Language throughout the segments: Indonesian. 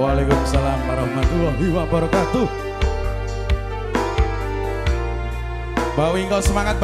Waalaikumsalam warahmatullahi wabarakatuh. Mbak Wingko semangat,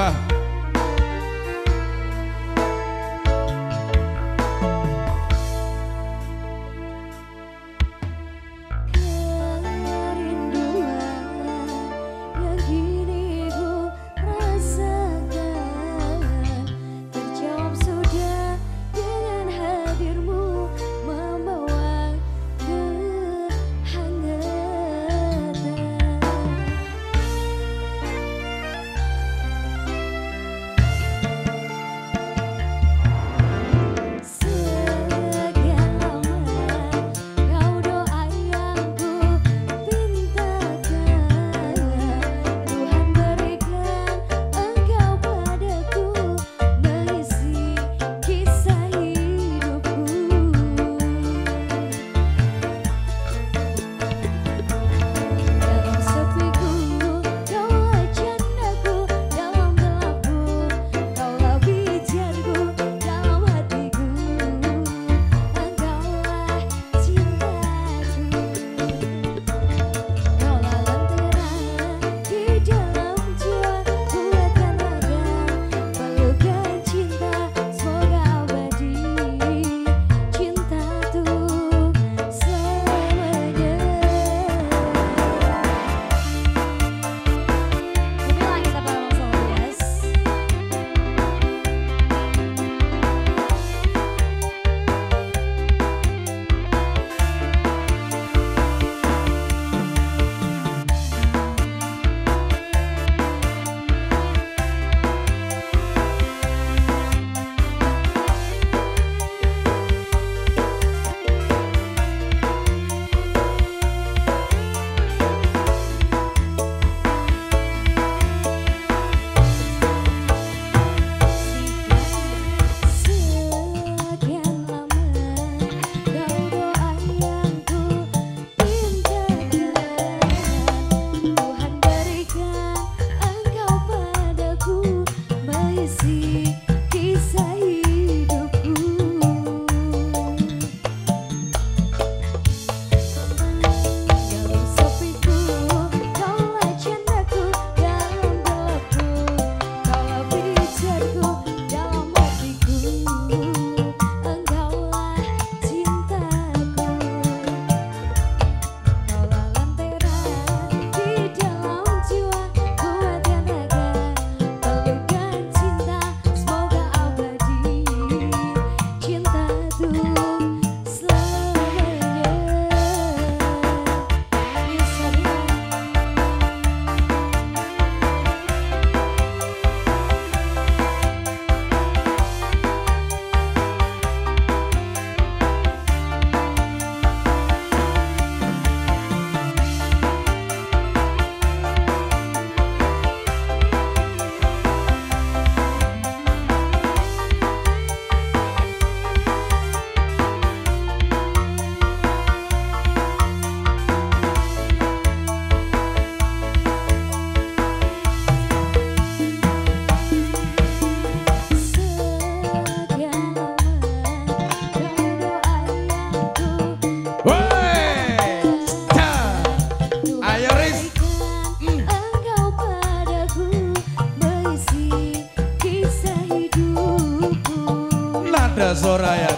Mbak. Soraya.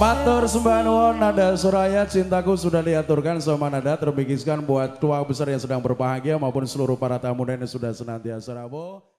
Persembahan won nada Suraya cintaku sudah diaturkan sama nada terbikiskan buat keluarga besar yang sedang berbahagia maupun seluruh para tamu dan yang sudah senantiasa rabo.